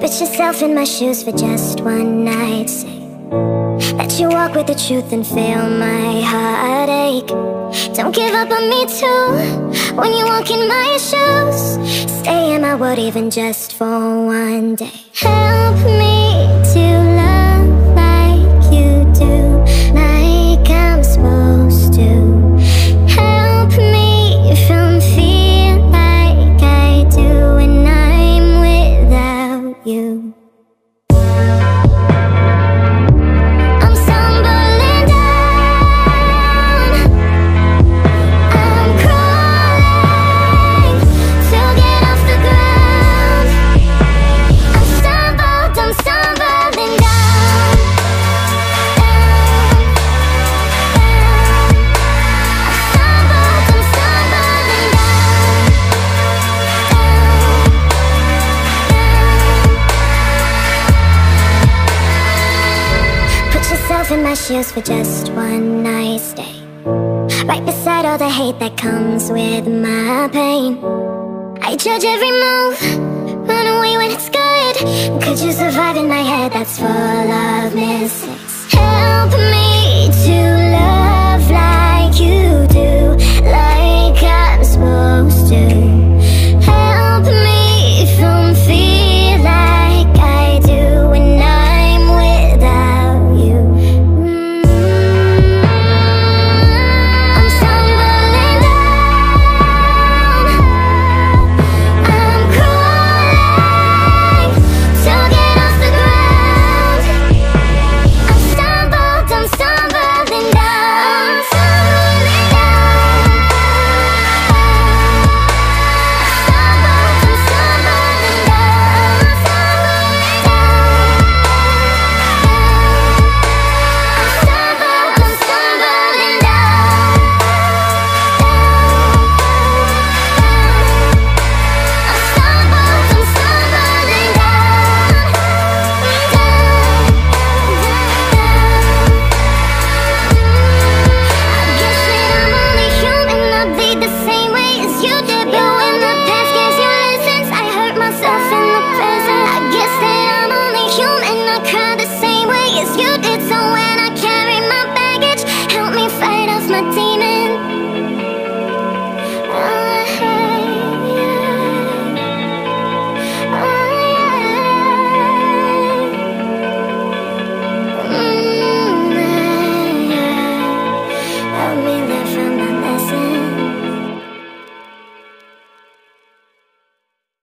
Put yourself in my shoes for just one night. Say that you walk with the truth and feel my heartache. Don't give up on me too. When you walk in my shoes Stay in my world even just for one day. Help me in my shoes for just one night stay Right beside all the hate that comes with my pain. I judge every move, run away when it's good. Could you survive in my head that's full of mistakes?